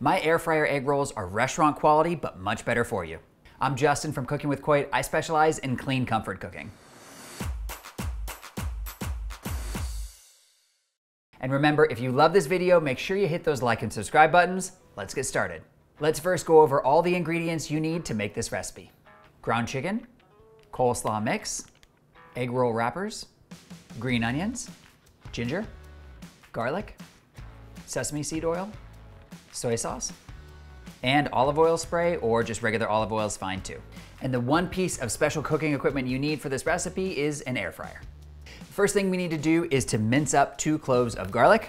My air fryer egg rolls are restaurant quality, but much better for you. I'm Justin from Cooking with Coit. I specialize in clean comfort cooking. And remember, if you love this video, make sure you hit those like and subscribe buttons. Let's get started. Let's first go over all the ingredients you need to make this recipe. Ground chicken, coleslaw mix, egg roll wrappers, green onions, ginger, garlic, sesame seed oil, soy sauce, and olive oil spray or just regular olive oil is fine too. And the one piece of special cooking equipment you need for this recipe is an air fryer. First thing we need to do is to mince up two cloves of garlic.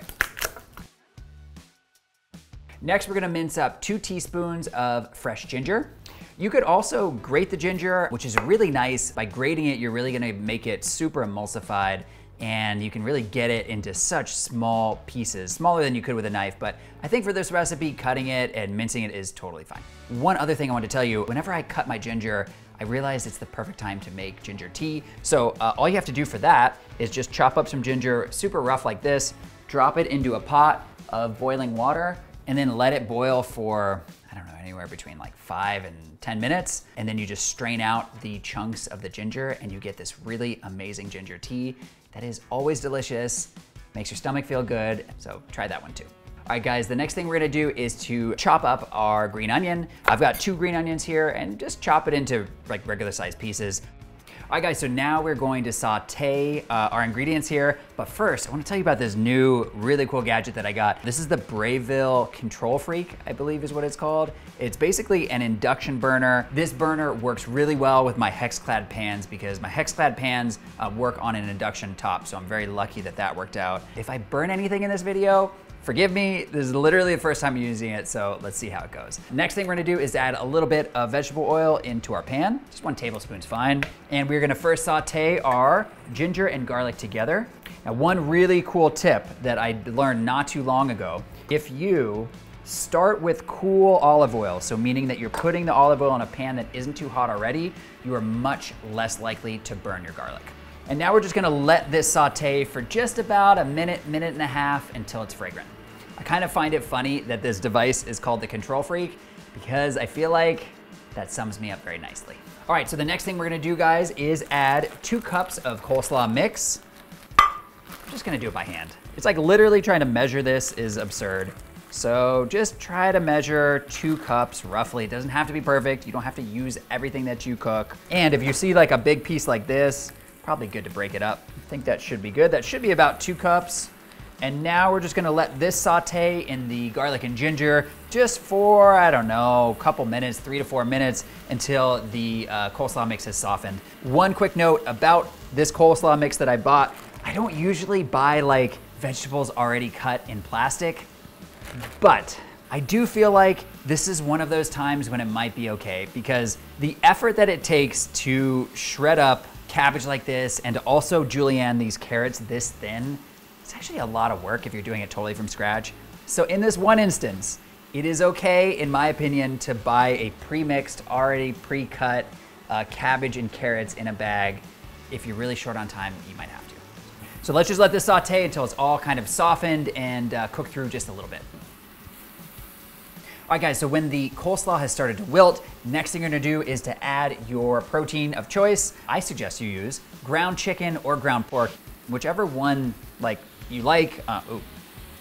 Next, we're gonna mince up two teaspoons of fresh ginger. You could also grate the ginger, which is really nice. By grating it, you're really gonna make it super emulsified and you can really get it into such small pieces, smaller than you could with a knife, but I think for this recipe, cutting it and mincing it is totally fine. One other thing I want to tell you, whenever I cut my ginger, I realized it's the perfect time to make ginger tea. So uh, all you have to do for that is just chop up some ginger super rough like this, drop it into a pot of boiling water, and then let it boil for, don't know, anywhere between like five and 10 minutes. And then you just strain out the chunks of the ginger and you get this really amazing ginger tea that is always delicious, makes your stomach feel good. So try that one too. All right, guys, the next thing we're gonna do is to chop up our green onion. I've got two green onions here and just chop it into like regular sized pieces. All right, guys, so now we're going to saute uh, our ingredients here. But first, I wanna tell you about this new really cool gadget that I got. This is the Breville Control Freak, I believe is what it's called. It's basically an induction burner. This burner works really well with my Hexclad pans because my Hexclad pans uh, work on an induction top, so I'm very lucky that that worked out. If I burn anything in this video, Forgive me, this is literally the first time I'm using it, so let's see how it goes. Next thing we're gonna do is add a little bit of vegetable oil into our pan. Just one tablespoon's fine. And we're gonna first saute our ginger and garlic together. Now one really cool tip that I learned not too long ago, if you start with cool olive oil, so meaning that you're putting the olive oil in a pan that isn't too hot already, you are much less likely to burn your garlic. And now we're just gonna let this saute for just about a minute, minute and a half until it's fragrant. Kind of find it funny that this device is called the Control Freak because I feel like that sums me up very nicely. All right, so the next thing we're gonna do, guys, is add two cups of coleslaw mix. I'm just gonna do it by hand. It's like literally trying to measure this is absurd. So just try to measure two cups roughly. It doesn't have to be perfect. You don't have to use everything that you cook. And if you see like a big piece like this, Probably good to break it up. I think that should be good. That should be about two cups. And now we're just gonna let this saute in the garlic and ginger just for, I don't know, a couple minutes, three to four minutes until the uh, coleslaw mix has softened. One quick note about this coleslaw mix that I bought. I don't usually buy like vegetables already cut in plastic, but I do feel like this is one of those times when it might be okay because the effort that it takes to shred up cabbage like this and to also julienne these carrots this thin, it's actually a lot of work if you're doing it totally from scratch. So in this one instance, it is okay, in my opinion, to buy a pre-mixed, already pre-cut uh, cabbage and carrots in a bag. If you're really short on time, you might have to. So let's just let this saute until it's all kind of softened and uh, cooked through just a little bit. All right, guys, so when the coleslaw has started to wilt, next thing you're gonna do is to add your protein of choice. I suggest you use ground chicken or ground pork, whichever one like you like. Uh, ooh,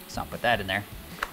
let's not put that in there.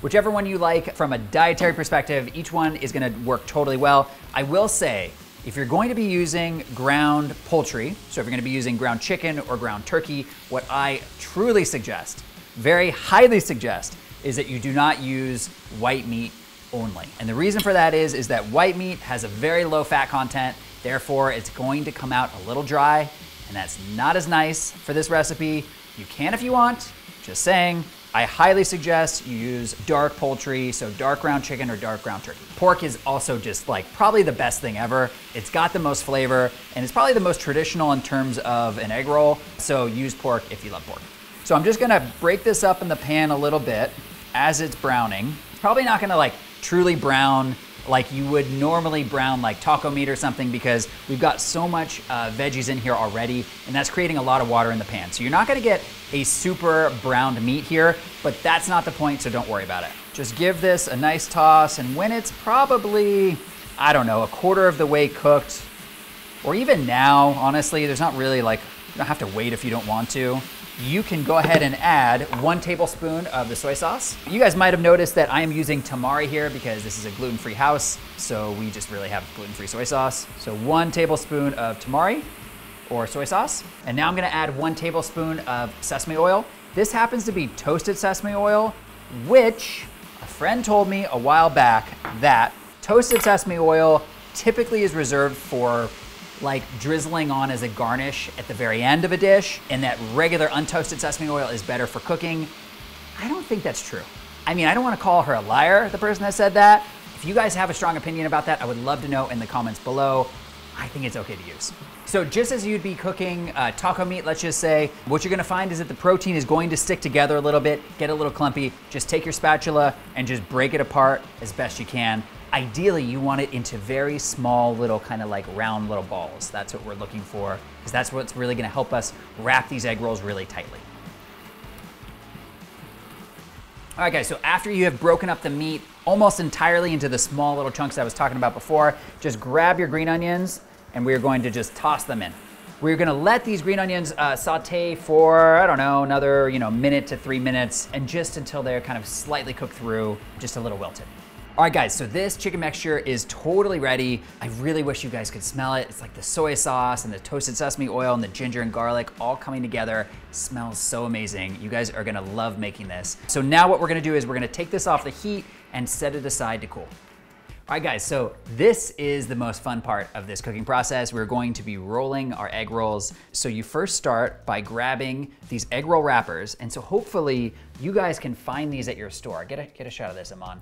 Whichever one you like from a dietary perspective, each one is gonna work totally well. I will say, if you're going to be using ground poultry, so if you're gonna be using ground chicken or ground turkey, what I truly suggest, very highly suggest, is that you do not use white meat only. And the reason for that is, is that white meat has a very low fat content, therefore it's going to come out a little dry, and that's not as nice for this recipe. You can if you want, just saying. I highly suggest you use dark poultry, so dark ground chicken or dark ground turkey. Pork is also just like probably the best thing ever. It's got the most flavor, and it's probably the most traditional in terms of an egg roll, so use pork if you love pork. So I'm just gonna break this up in the pan a little bit as it's browning. Probably not gonna like truly brown like you would normally brown like taco meat or something because we've got so much uh, veggies in here already and that's creating a lot of water in the pan. So you're not gonna get a super browned meat here, but that's not the point, so don't worry about it. Just give this a nice toss, and when it's probably, I don't know, a quarter of the way cooked, or even now, honestly, there's not really like, you don't have to wait if you don't want to. You can go ahead and add one tablespoon of the soy sauce. You guys might have noticed that I am using tamari here because this is a gluten-free house, so we just really have gluten-free soy sauce. So one tablespoon of tamari or soy sauce. And now I'm gonna add one tablespoon of sesame oil. This happens to be toasted sesame oil, which a friend told me a while back that toasted sesame oil typically is reserved for like drizzling on as a garnish at the very end of a dish, and that regular untoasted sesame oil is better for cooking. I don't think that's true. I mean, I don't wanna call her a liar, the person that said that. If you guys have a strong opinion about that, I would love to know in the comments below. I think it's okay to use. So just as you'd be cooking uh, taco meat, let's just say, what you're gonna find is that the protein is going to stick together a little bit, get a little clumpy. Just take your spatula and just break it apart as best you can. Ideally, you want it into very small little kind of like round little balls. That's what we're looking for, because that's what's really gonna help us wrap these egg rolls really tightly. All right guys, so after you have broken up the meat almost entirely into the small little chunks I was talking about before, just grab your green onions and we're going to just toss them in. We're gonna let these green onions uh, saute for, I don't know, another you know minute to three minutes and just until they're kind of slightly cooked through, just a little wilted. All right guys, so this chicken mixture is totally ready. I really wish you guys could smell it. It's like the soy sauce and the toasted sesame oil and the ginger and garlic all coming together. It smells so amazing. You guys are gonna love making this. So now what we're gonna do is we're gonna take this off the heat and set it aside to cool. All right guys, so this is the most fun part of this cooking process. We're going to be rolling our egg rolls. So you first start by grabbing these egg roll wrappers. And so hopefully you guys can find these at your store. Get a, get a shot of this, Aman.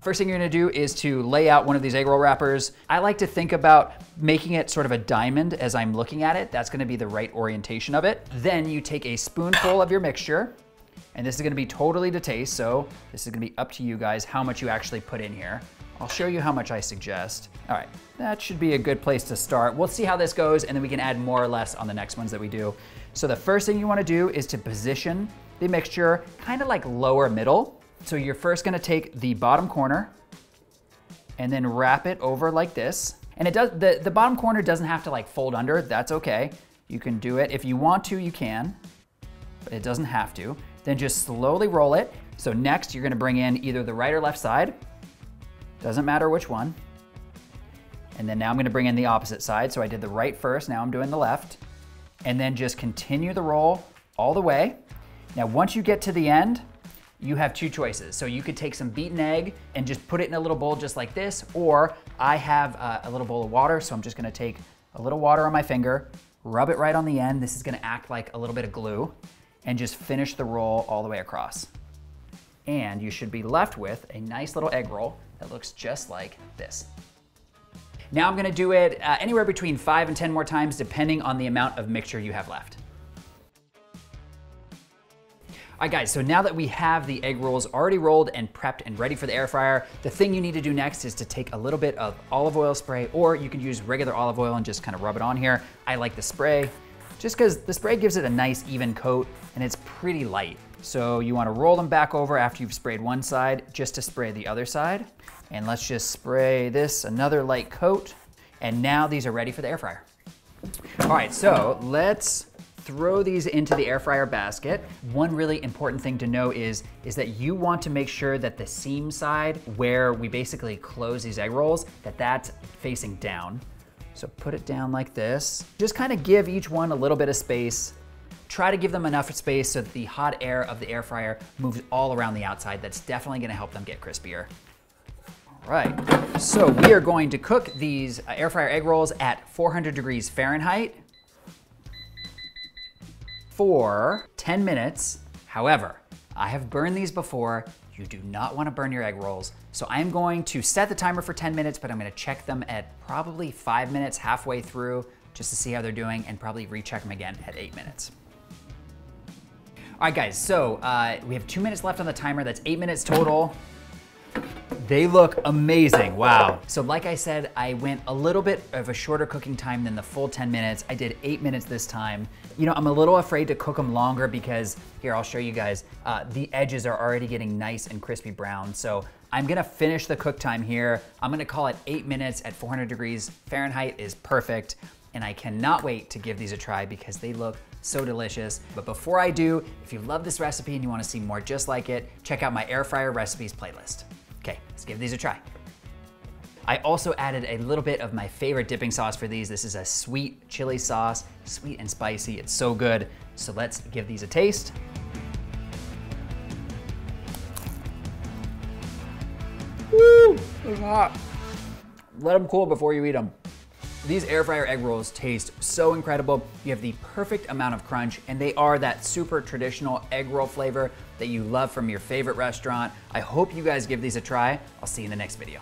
First thing you're gonna do is to lay out one of these egg roll wrappers. I like to think about making it sort of a diamond as I'm looking at it. That's gonna be the right orientation of it. Then you take a spoonful of your mixture, and this is gonna be totally to taste, so this is gonna be up to you guys how much you actually put in here. I'll show you how much I suggest. All right, that should be a good place to start. We'll see how this goes, and then we can add more or less on the next ones that we do. So the first thing you wanna do is to position the mixture kind of like lower middle. So you're first gonna take the bottom corner and then wrap it over like this. And it does the, the bottom corner doesn't have to like fold under, that's okay. You can do it. If you want to, you can, but it doesn't have to. Then just slowly roll it. So next you're gonna bring in either the right or left side. Doesn't matter which one. And then now I'm gonna bring in the opposite side. So I did the right first, now I'm doing the left. And then just continue the roll all the way. Now once you get to the end, you have two choices. So you could take some beaten egg and just put it in a little bowl just like this, or I have uh, a little bowl of water, so I'm just gonna take a little water on my finger, rub it right on the end. This is gonna act like a little bit of glue, and just finish the roll all the way across. And you should be left with a nice little egg roll that looks just like this. Now I'm gonna do it uh, anywhere between five and 10 more times depending on the amount of mixture you have left. All right guys, so now that we have the egg rolls already rolled and prepped and ready for the air fryer, the thing you need to do next is to take a little bit of olive oil spray, or you can use regular olive oil and just kind of rub it on here. I like the spray, just because the spray gives it a nice even coat and it's pretty light. So you wanna roll them back over after you've sprayed one side, just to spray the other side. And let's just spray this another light coat. And now these are ready for the air fryer. All right, so let's throw these into the air fryer basket. One really important thing to know is, is that you want to make sure that the seam side where we basically close these egg rolls, that that's facing down. So put it down like this. Just kind of give each one a little bit of space. Try to give them enough space so that the hot air of the air fryer moves all around the outside. That's definitely gonna help them get crispier. All right, so we are going to cook these uh, air fryer egg rolls at 400 degrees Fahrenheit for 10 minutes. However, I have burned these before. You do not wanna burn your egg rolls. So I'm going to set the timer for 10 minutes, but I'm gonna check them at probably five minutes halfway through just to see how they're doing and probably recheck them again at eight minutes. All right guys, so uh, we have two minutes left on the timer. That's eight minutes total. They look amazing, wow. So like I said, I went a little bit of a shorter cooking time than the full 10 minutes. I did eight minutes this time. You know, I'm a little afraid to cook them longer because, here, I'll show you guys, uh, the edges are already getting nice and crispy brown. So I'm gonna finish the cook time here. I'm gonna call it eight minutes at 400 degrees Fahrenheit is perfect. And I cannot wait to give these a try because they look so delicious. But before I do, if you love this recipe and you wanna see more just like it, check out my air fryer recipes playlist. Okay, let's give these a try. I also added a little bit of my favorite dipping sauce for these. This is a sweet chili sauce, sweet and spicy. It's so good. So let's give these a taste. Woo, it's hot. Let them cool before you eat them. These air fryer egg rolls taste so incredible. You have the perfect amount of crunch and they are that super traditional egg roll flavor that you love from your favorite restaurant. I hope you guys give these a try. I'll see you in the next video.